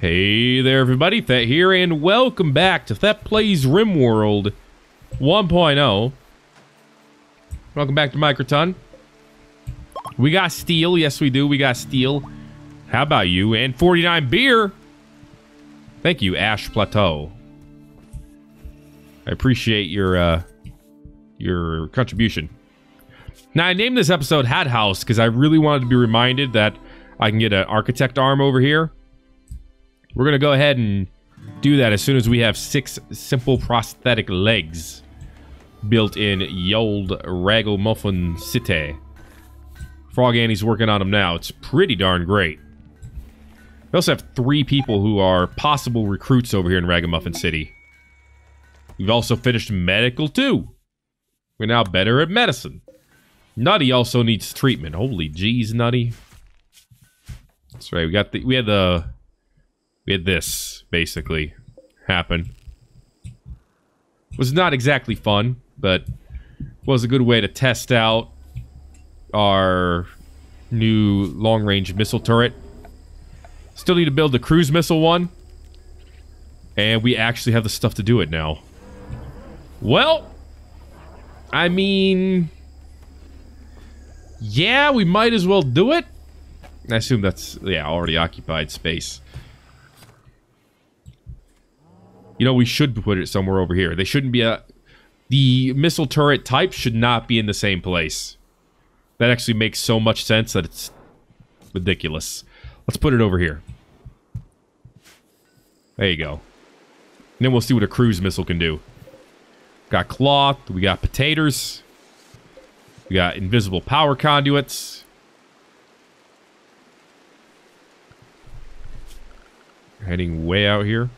Hey there, everybody. Thet here, and welcome back to Thet Plays RimWorld 1.0. Welcome back to Microton. We got steel. Yes, we do. We got steel. How about you? And 49 beer. Thank you, Ash Plateau. I appreciate your uh, your contribution. Now, I named this episode Hat House because I really wanted to be reminded that I can get an architect arm over here. We're going to go ahead and do that as soon as we have six simple prosthetic legs built in Yold Ragamuffin City. Frog Annie's working on them now. It's pretty darn great. We also have three people who are possible recruits over here in Ragamuffin City. We've also finished medical too. We're now better at medicine. Nutty also needs treatment. Holy jeez, Nutty. That's right. We got the we had the we had this basically happen. Was not exactly fun, but was a good way to test out our new long-range missile turret. Still need to build the cruise missile one. And we actually have the stuff to do it now. Well, I mean, yeah, we might as well do it. I assume that's, yeah, already occupied space. You know, we should put it somewhere over here. They shouldn't be a... The missile turret type should not be in the same place. That actually makes so much sense that it's ridiculous. Let's put it over here. There you go. And then we'll see what a cruise missile can do. Got cloth. We got potatoes. We got invisible power conduits. Heading way out here.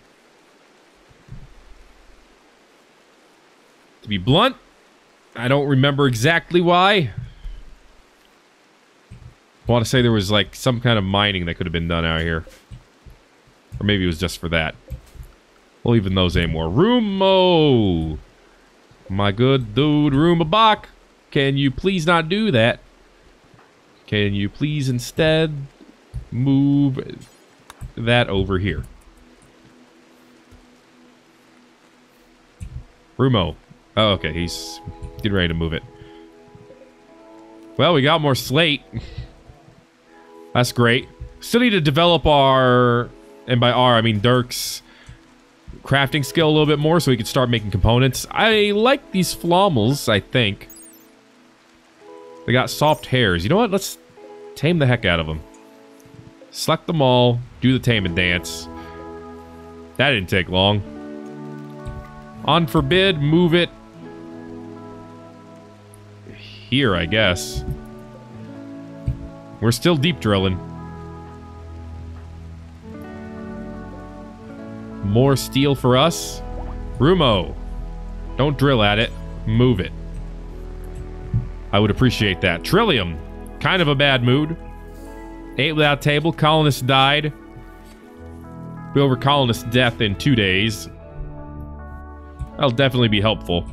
Be blunt, I don't remember exactly why. I want to say there was like some kind of mining that could have been done out here. Or maybe it was just for that. We'll even those anymore. Rumo! My good dude, Rumabach, can you please not do that? Can you please instead move that over here? Rumo. Oh, okay, he's getting ready to move it. Well, we got more slate. That's great. Still need to develop our, and by our, I mean Dirk's crafting skill a little bit more so we can start making components. I like these flommels, I think. They got soft hairs. You know what? Let's tame the heck out of them. Select them all. Do the taming dance. That didn't take long. Unforbid, move it. Here, I guess. We're still deep drilling. More steel for us. Rumo. Don't drill at it. Move it. I would appreciate that. Trillium. Kind of a bad mood. Eight without table. Colonist died. Be over colonist death in two days. That'll definitely be helpful.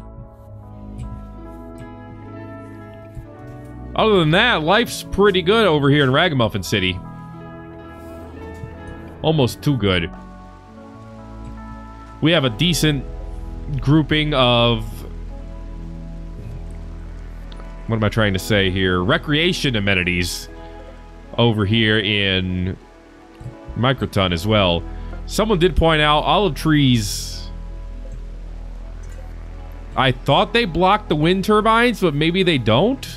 Other than that, life's pretty good over here in Ragamuffin City. Almost too good. We have a decent grouping of... What am I trying to say here? Recreation amenities over here in Microton as well. Someone did point out olive trees... I thought they blocked the wind turbines, but maybe they don't?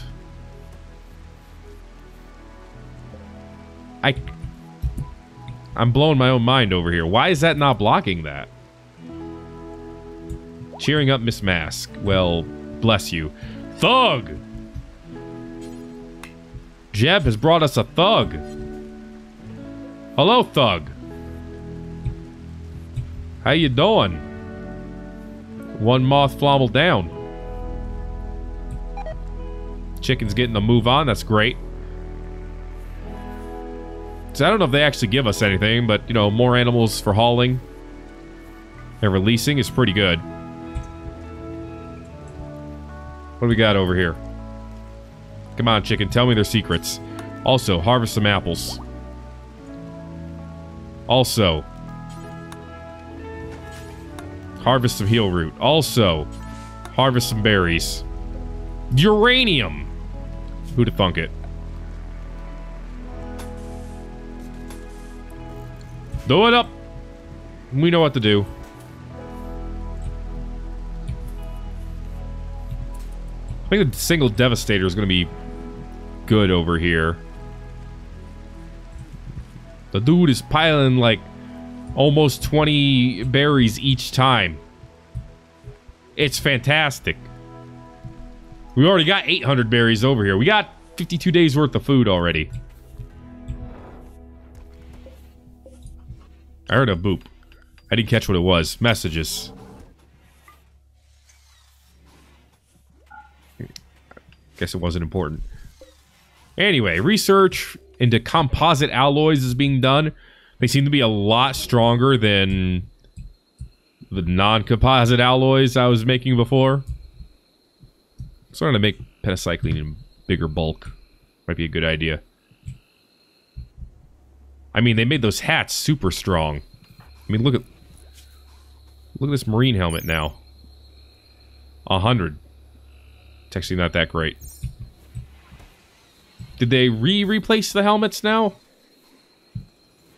I... I'm blowing my own mind over here. Why is that not blocking that? Cheering up Miss Mask. Well, bless you. Thug! Jeb has brought us a thug. Hello, thug. How you doing? One moth flommel down. Chicken's getting the move on. That's great. So I don't know if they actually give us anything, but, you know, more animals for hauling and releasing is pretty good. What do we got over here? Come on, chicken. Tell me their secrets. Also, harvest some apples. Also, Harvest some heal root. Also, harvest some berries. Uranium. Who'd have thunk it? Do it up. We know what to do. I think the single Devastator is going to be good over here. The dude is piling like almost 20 berries each time. It's fantastic. We already got 800 berries over here. We got 52 days worth of food already. I heard a boop. I didn't catch what it was. Messages. Guess it wasn't important. Anyway, research into composite alloys is being done. They seem to be a lot stronger than the non-composite alloys I was making before. Starting to make pentacycline in bigger bulk. Might be a good idea. I mean, they made those hats super strong. I mean, look at look at this marine helmet now. A hundred. It's actually not that great. Did they re-replace the helmets now?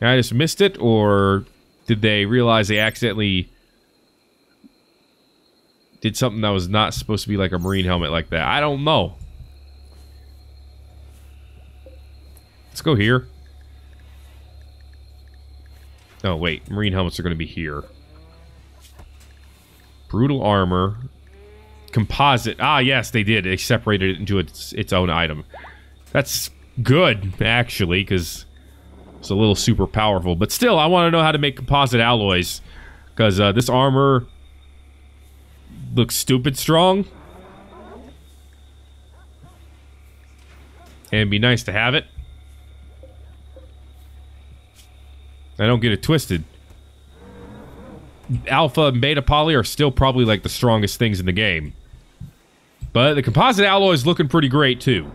I just missed it, or did they realize they accidentally did something that was not supposed to be like a marine helmet like that? I don't know. Let's go here. Oh, wait. Marine helmets are going to be here. Brutal armor. Composite. Ah, yes, they did. They separated it into its, its own item. That's good, actually, because it's a little super powerful. But still, I want to know how to make composite alloys. Because uh, this armor looks stupid strong. And be nice to have it. I don't get it twisted. Alpha and Beta Poly are still probably like the strongest things in the game. But the composite alloy is looking pretty great too.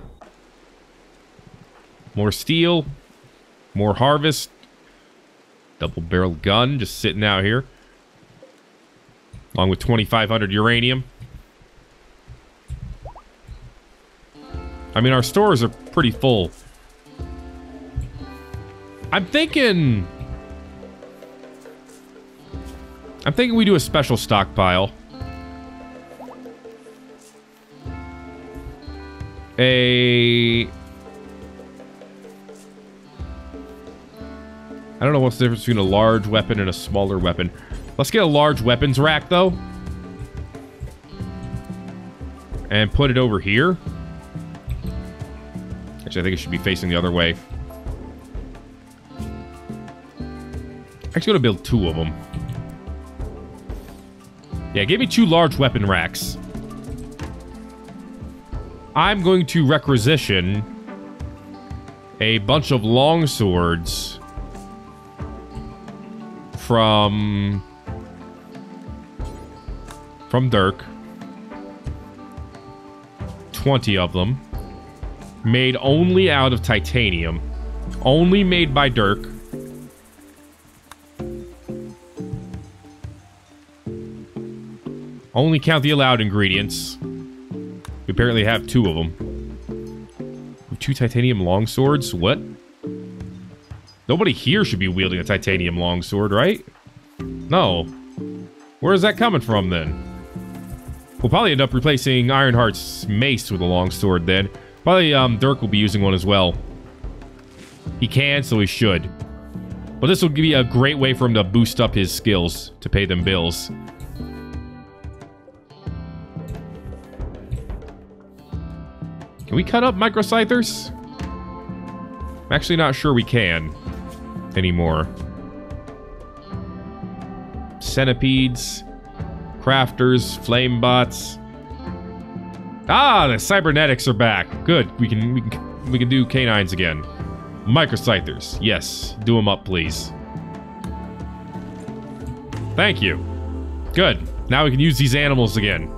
More steel. More harvest. Double barrel gun just sitting out here. Along with 2,500 uranium. I mean, our stores are pretty full. I'm thinking... I'm thinking we do a special stockpile. A... I don't know what's the difference between a large weapon and a smaller weapon. Let's get a large weapons rack, though. And put it over here. Actually, I think it should be facing the other way. Actually, going to build two of them. Yeah, give me two large weapon racks. I'm going to requisition a bunch of long swords from from Dirk. 20 of them. Made only out of titanium. Only made by Dirk. Only count the allowed ingredients. We apparently have two of them. Two titanium longswords? What? Nobody here should be wielding a titanium longsword, right? No. Where is that coming from, then? We'll probably end up replacing Ironheart's mace with a longsword, then. Probably, um, Dirk will be using one as well. He can, so he should. But this will be a great way for him to boost up his skills to pay them bills. Can we cut up microscythers? I'm actually not sure we can anymore. Centipedes, crafters, flame bots. Ah, the cybernetics are back. Good. We can we can we can do canines again. Microscythers. Yes, do them up, please. Thank you. Good. Now we can use these animals again.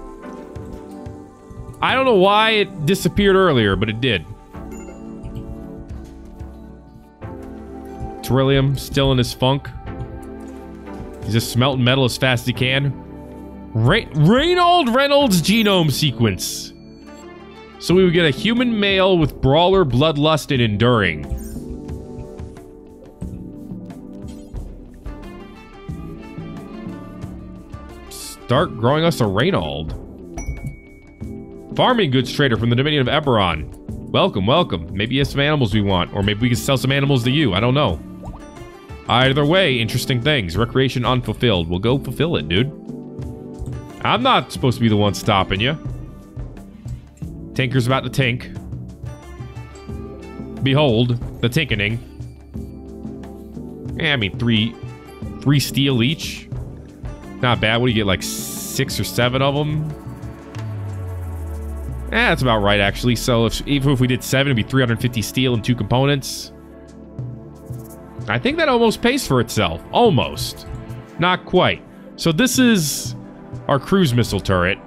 I don't know why it disappeared earlier, but it did. Terillium still in his funk. He's just smelting metal as fast as he can. Ra Reynold Reynolds genome sequence. So we would get a human male with brawler, bloodlust, and enduring. Start growing us a Reynold. Farming goods trader from the Dominion of Eberron. Welcome, welcome. Maybe you have some animals we want, or maybe we can sell some animals to you. I don't know. Either way, interesting things. Recreation unfulfilled. We'll go fulfill it, dude. I'm not supposed to be the one stopping you. Tinker's about to tink. Behold, the tinkening. Yeah, I mean, three, three steel each. Not bad. What do you get, like six or seven of them? Eh, that's about right, actually. So if, even if we did seven, it'd be 350 steel and two components. I think that almost pays for itself. Almost. Not quite. So this is our cruise missile turret.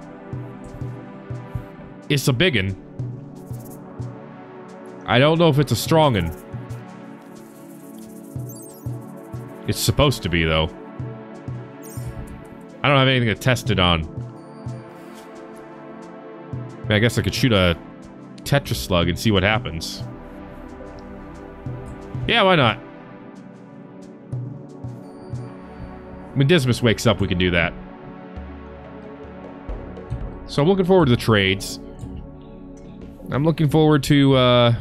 It's a big biggin. I don't know if it's a strong one. It's supposed to be, though. I don't have anything to test it on. I, mean, I guess I could shoot a Tetra Slug and see what happens. Yeah, why not? When Dismas wakes up, we can do that. So I'm looking forward to the trades. I'm looking forward to, uh...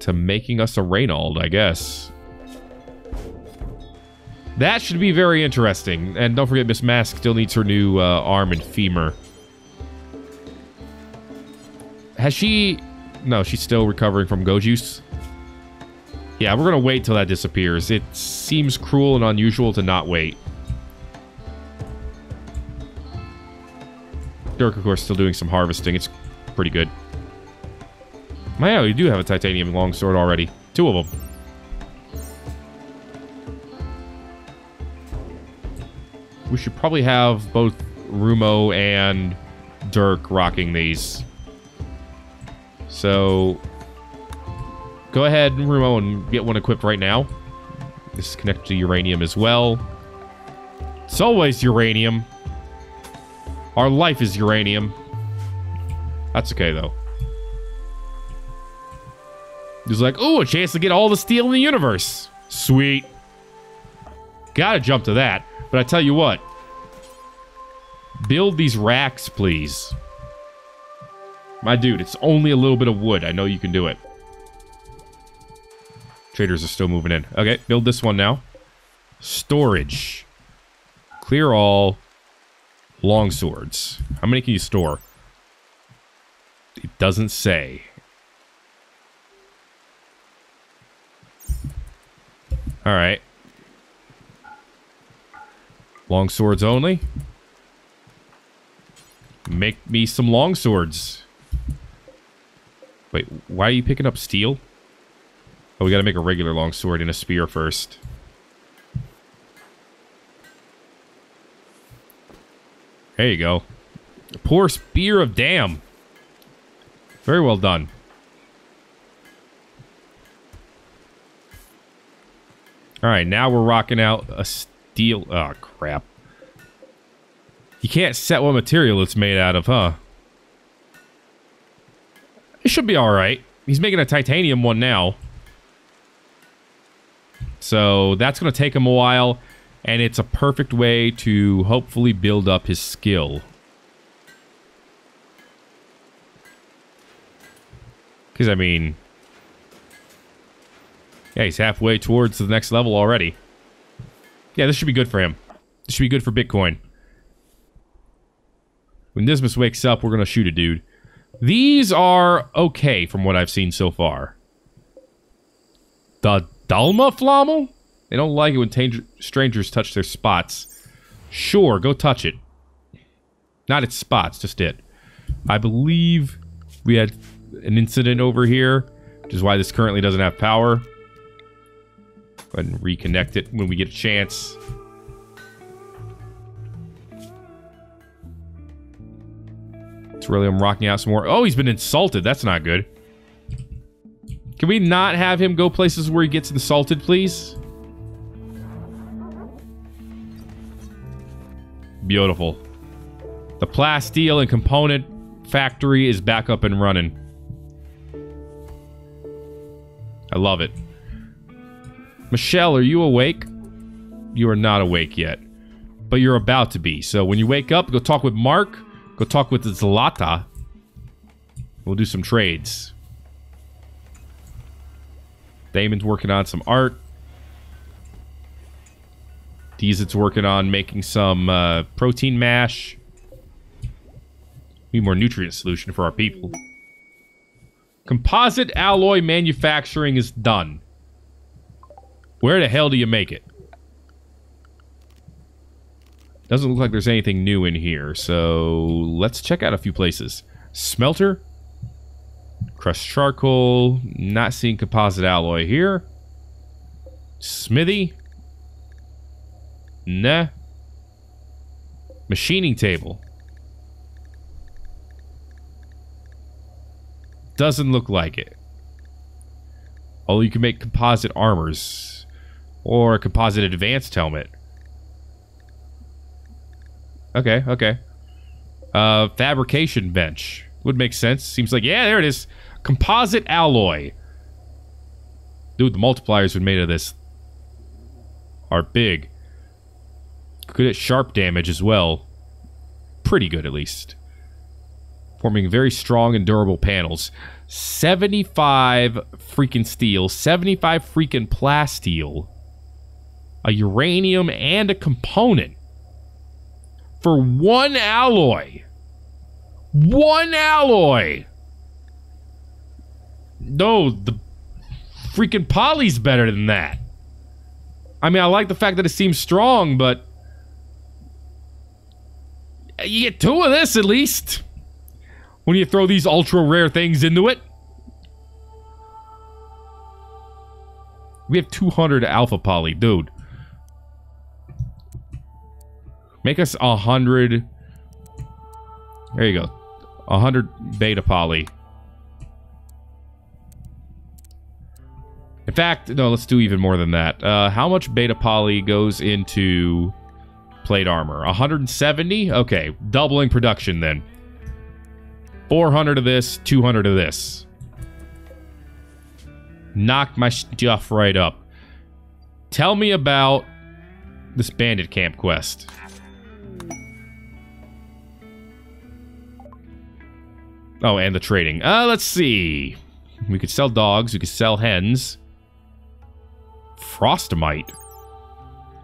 To making us a Reynold, I guess. That should be very interesting. And don't forget, Miss Mask still needs her new uh, arm and femur. Has she... No, she's still recovering from go juice. Yeah, we're going to wait till that disappears. It seems cruel and unusual to not wait. Dirk, of course, still doing some harvesting. It's pretty good. Wow, oh, you do have a titanium longsword already. Two of them. We should probably have both Rumo and Dirk rocking these. So, go ahead, Rumo, and get one equipped right now. This is connected to uranium as well. It's always uranium. Our life is uranium. That's okay, though. He's like, oh, a chance to get all the steel in the universe. Sweet. Gotta jump to that. But I tell you what. Build these racks, please. My dude, it's only a little bit of wood. I know you can do it. Traders are still moving in. Okay, build this one now. Storage. Clear all. Long swords. How many can you store? It doesn't say. Alright. Long swords only. Make me some long swords. Wait, why are you picking up steel? Oh, we gotta make a regular long sword and a spear first. There you go. Poor spear of damn. Very well done. All right, now we're rocking out a steel. Oh, crap. You can't set what material it's made out of, huh? It should be all right. He's making a titanium one now. So that's going to take him a while. And it's a perfect way to hopefully build up his skill. Because, I mean... Yeah, he's halfway towards the next level already. Yeah, this should be good for him. This should be good for Bitcoin. When Dismas wakes up, we're going to shoot a dude. These are okay from what I've seen so far. The Dalma Flommel? They don't like it when strangers touch their spots. Sure, go touch it. Not its spots, just it. I believe we had an incident over here, which is why this currently doesn't have power. Go ahead and reconnect it when we get a chance. Really I'm rocking out some more. Oh, he's been insulted. That's not good. Can we not have him go places where he gets insulted, please? Beautiful. The plasteel and component factory is back up and running. I love it. Michelle, are you awake? You are not awake yet. But you're about to be. So when you wake up, go talk with Mark. Go talk with Zlata. We'll do some trades. Damon's working on some art. Deezit's working on making some uh, protein mash. Need more nutrient solution for our people. Composite alloy manufacturing is done. Where the hell do you make it? Doesn't look like there's anything new in here, so let's check out a few places. Smelter. Crushed charcoal. Not seeing composite alloy here. Smithy. Nah. Machining table. Doesn't look like it. Although you can make composite armors. Or a composite advanced helmet. Okay, okay. Uh, fabrication bench. Would make sense. Seems like, yeah, there it is. Composite alloy. Dude, the multipliers we made of this are big. Good at sharp damage as well. Pretty good, at least. Forming very strong and durable panels. 75 freaking steel. 75 freaking plasteel. A uranium and a component. For one alloy. One alloy. No, the freaking poly's better than that. I mean, I like the fact that it seems strong, but you get two of this at least. When you throw these ultra rare things into it. We have 200 alpha poly, dude. Make us a hundred. There you go. A hundred beta poly. In fact, no, let's do even more than that. Uh, how much beta poly goes into plate armor? 170? Okay, doubling production then. 400 of this, 200 of this. Knock my stuff right up. Tell me about this bandit camp quest. Oh, and the trading. Uh, let's see. We could sell dogs. We could sell hens. Frostomite.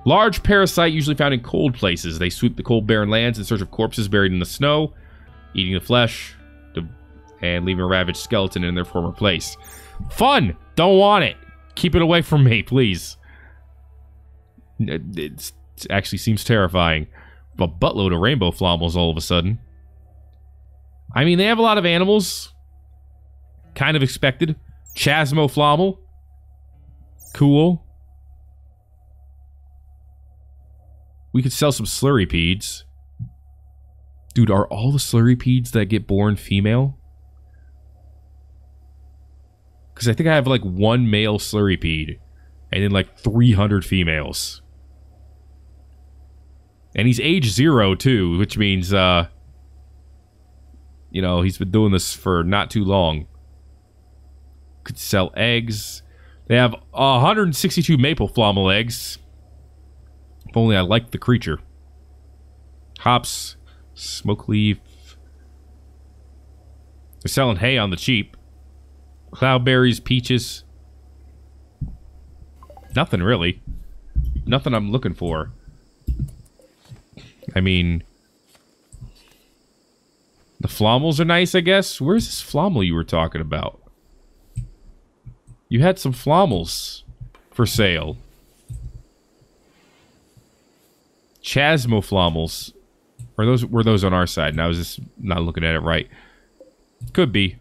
Large parasite usually found in cold places. They sweep the cold barren lands in search of corpses buried in the snow, eating the flesh, and leaving a ravaged skeleton in their former place. Fun! Don't want it. Keep it away from me, please. It actually seems terrifying. A buttload of rainbow flommels all of a sudden. I mean, they have a lot of animals. Kind of expected. Chasmoflommel. Cool. We could sell some slurrypedes. Dude, are all the slurrypedes that get born female? Because I think I have like one male slurrypede and then like 300 females. And he's age zero too, which means uh, you know, he's been doing this for not too long. Could sell eggs. They have 162 maple flommel eggs. If only I liked the creature. Hops, smoke leaf. They're selling hay on the cheap. Cloudberries, peaches. Nothing really. Nothing I'm looking for. I mean, the flommels are nice, I guess. Where's this flommel you were talking about? You had some flommels for sale. Chasmoflommels. Or those were those on our side, and I was just not looking at it right. Could be.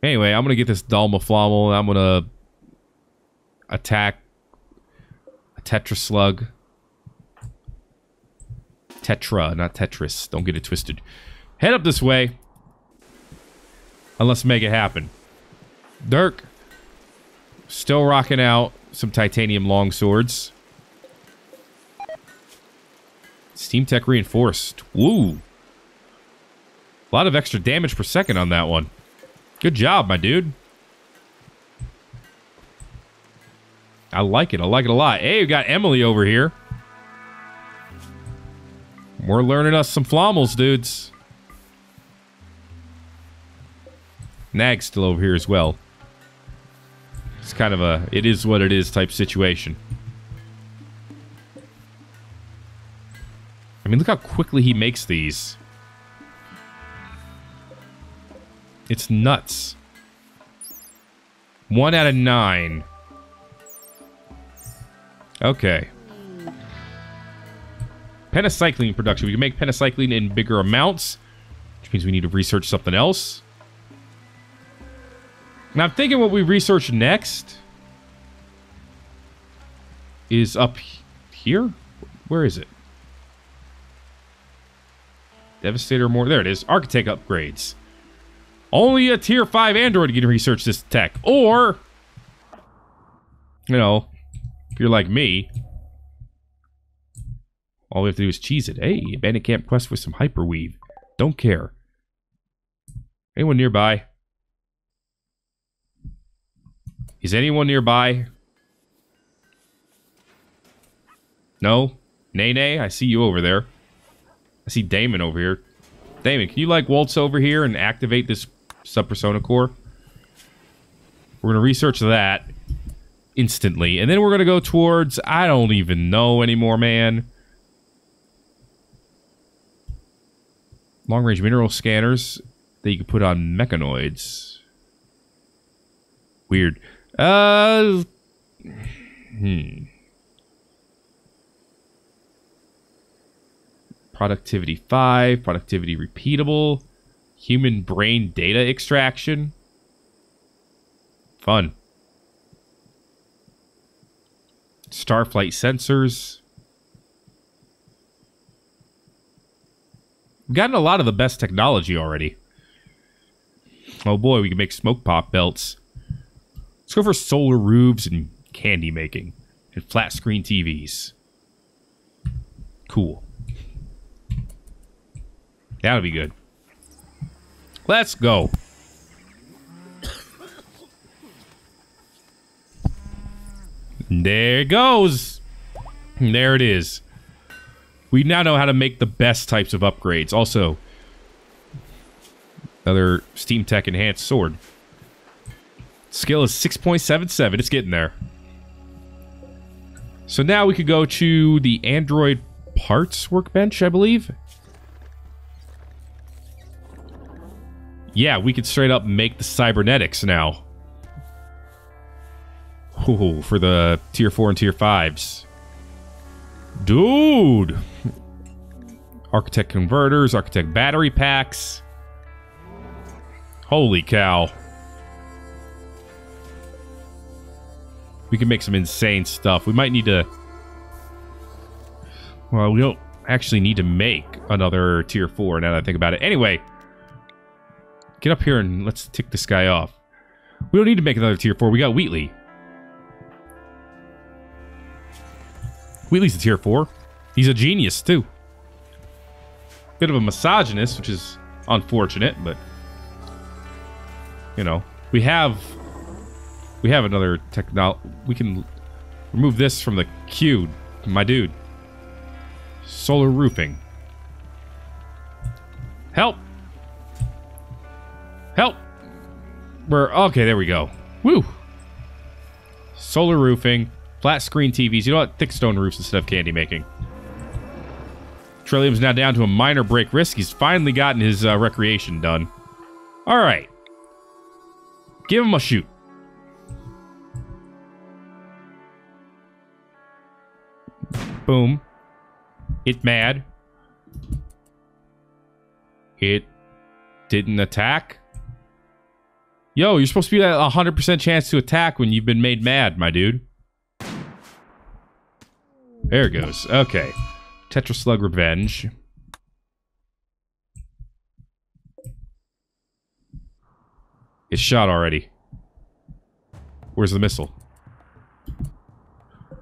Anyway, I'm gonna get this Dalmaflommel, I'm gonna attack a Tetraslug. Tetra, not Tetris. Don't get it twisted. Head up this way. And let's make it happen. Dirk. Still rocking out some titanium long swords. Steam Tech reinforced. Woo. A lot of extra damage per second on that one. Good job, my dude. I like it. I like it a lot. Hey, we got Emily over here. We're learning us some flommels, dudes. Nag's still over here as well. It's kind of a it is what it is type situation. I mean, look how quickly he makes these. It's nuts. One out of nine. Okay. Penicillin production. We can make penicillin in bigger amounts, which means we need to research something else. Now, I'm thinking what we research next is up here. Where is it? Devastator more. There it is. Architect upgrades. Only a tier 5 android can research this tech. Or, you know, if you're like me, all we have to do is cheese it. Hey, abandoned camp quest with some hyperweave. Don't care. Anyone nearby? Is anyone nearby? No? Nene, I see you over there. I see Damon over here. Damon, can you like waltz over here and activate this sub-persona core? We're going to research that instantly. And then we're going to go towards... I don't even know anymore, man. Long-range mineral scanners that you can put on mechanoids. Weird. Uh... Hmm. Productivity 5. Productivity repeatable. Human brain data extraction. Fun. Starflight sensors. We've gotten a lot of the best technology already. Oh boy, we can make smoke pop belts. Let's go for solar roofs and candy making. And flat screen TVs. Cool. That'll be good. Let's go. There it goes. There it is. We now know how to make the best types of upgrades. Also, another Steam Tech Enhanced Sword. Skill is 6.77. It's getting there. So now we could go to the Android parts workbench, I believe. Yeah, we could straight up make the cybernetics now. Ooh, for the tier 4 and tier 5s. Dude! Architect converters, architect battery packs. Holy cow. We can make some insane stuff. We might need to... Well, we don't actually need to make another tier 4 now that I think about it. Anyway, get up here and let's tick this guy off. We don't need to make another tier 4. We got Wheatley. Wheatley's a tier 4. He's a genius, too. Bit of a misogynist, which is unfortunate, but... You know, we have... We have another technology... We can remove this from the queue, my dude. Solar roofing. Help! Help! We're... Okay, there we go. Woo! Solar roofing. Flat screen TVs. You know what? Thick stone roofs instead of candy making. Trillium's now down to a minor break risk. He's finally gotten his uh, recreation done. All right. Give him a shoot. Boom. It mad. It didn't attack. Yo, you're supposed to be at a 100% chance to attack when you've been made mad, my dude. There it goes. Okay. Tetra Slug Revenge. It's shot already. Where's the missile?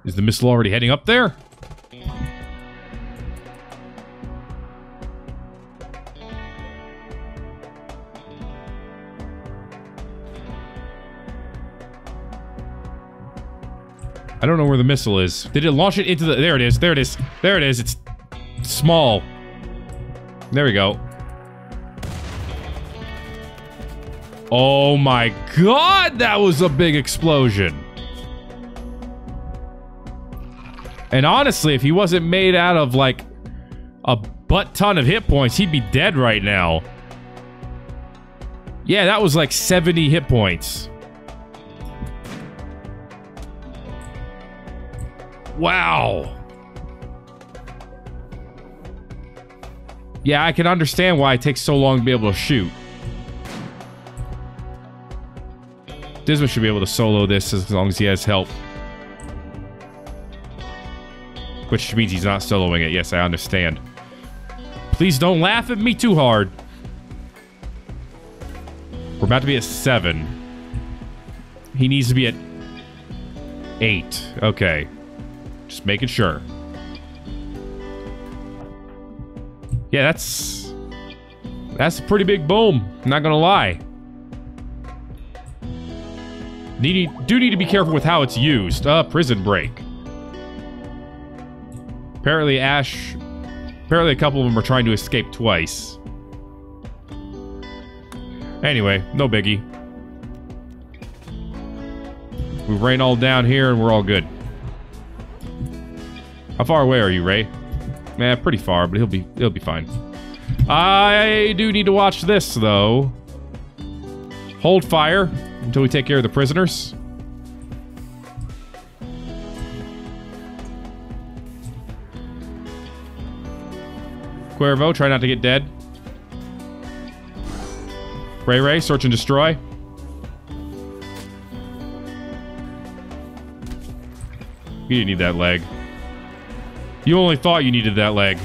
Is the missile already heading up there? I don't know where the missile is. Did it launch it into the... There it is. There it is. There it is. It's small. There we go. Oh my god, that was a big explosion. And honestly, if he wasn't made out of like a butt ton of hit points, he'd be dead right now. Yeah, that was like 70 hit points. Wow. Yeah, I can understand why it takes so long to be able to shoot. Disma should be able to solo this as long as he has help. Which means he's not soloing it. Yes, I understand. Please don't laugh at me too hard. We're about to be at 7. He needs to be at 8. Okay. Making sure. Yeah, that's... That's a pretty big boom. not gonna lie. Need, do need to be careful with how it's used. Uh, prison break. Apparently Ash... Apparently a couple of them are trying to escape twice. Anyway, no biggie. We rain all down here and we're all good. How far away are you, Ray? Man, pretty far, but he'll be he'll be fine. I do need to watch this though. Hold fire until we take care of the prisoners. Cuervo, try not to get dead. Ray Ray, search and destroy. You didn't need that leg. You only thought you needed that leg.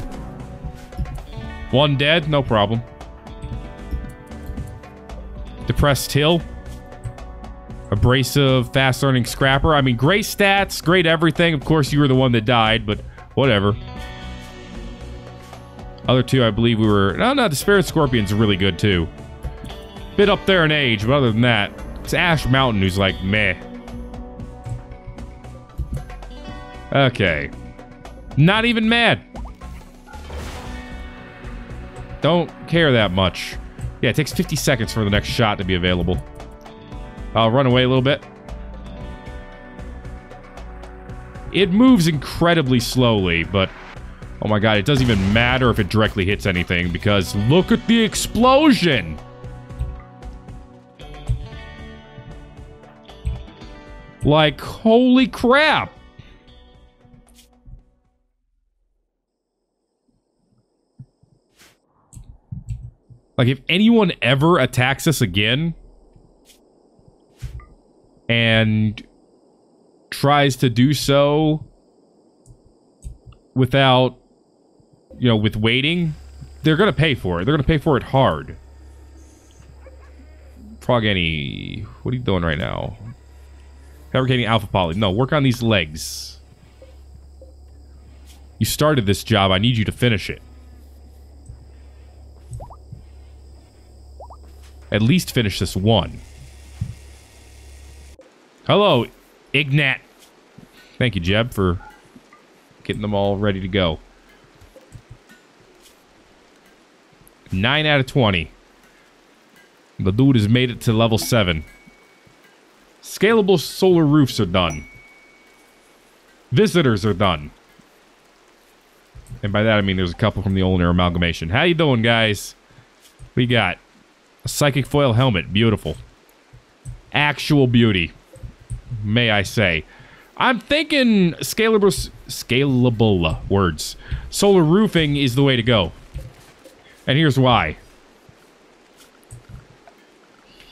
One dead, no problem. Depressed Hill. Abrasive, fast-learning scrapper. I mean, great stats, great everything. Of course, you were the one that died, but whatever. Other two, I believe we were... No, no, the Spirit Scorpion's really good, too. Bit up there in age, but other than that, it's Ash Mountain who's like, meh. Okay. Not even mad. Don't care that much. Yeah, it takes 50 seconds for the next shot to be available. I'll run away a little bit. It moves incredibly slowly, but Oh my god, it doesn't even matter if it directly hits anything because look at the explosion! Like, holy crap! Like, if anyone ever attacks us again and tries to do so without you know, with waiting, they're going to pay for it. They're going to pay for it hard. Frog Annie, what are you doing right now? Fabricating alpha poly. No, work on these legs. You started this job. I need you to finish it. At least finish this one. Hello, Ignat. Thank you, Jeb, for getting them all ready to go. 9 out of 20. The dude has made it to level 7. Scalable solar roofs are done. Visitors are done. And by that I mean there's a couple from the Ulnar amalgamation. How you doing, guys? We got a psychic foil helmet. Beautiful. Actual beauty. May I say. I'm thinking scalable, scalable words. Solar roofing is the way to go. And here's why.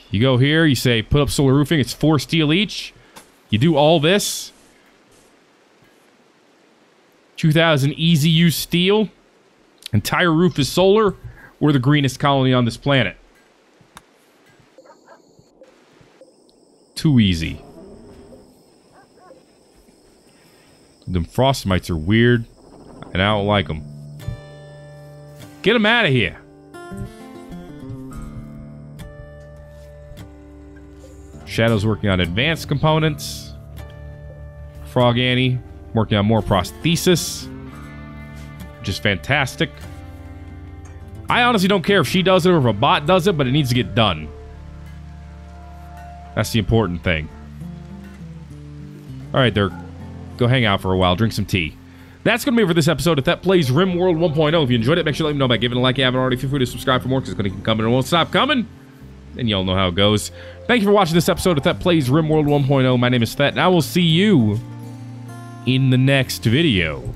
You go here, you say put up solar roofing, it's four steel each. You do all this. 2000 easy use steel. Entire roof is solar. We're the greenest colony on this planet. Too easy. Them frost mites are weird, and I don't like them. Get them out of here. Shadow's working on advanced components. Frog Annie working on more prosthesis, Just fantastic. I honestly don't care if she does it or if a bot does it, but it needs to get done. That's the important thing. All right, there. Go hang out for a while, drink some tea. That's going to be it for this episode of Thet Plays RimWorld 1.0. If you enjoyed it, make sure to let me know by giving a like if you haven't already. Feel free to subscribe for more because it's going to keep coming and it won't stop coming. And y'all know how it goes. Thank you for watching this episode of Thet Plays RimWorld 1.0. My name is Thet, and I will see you in the next video.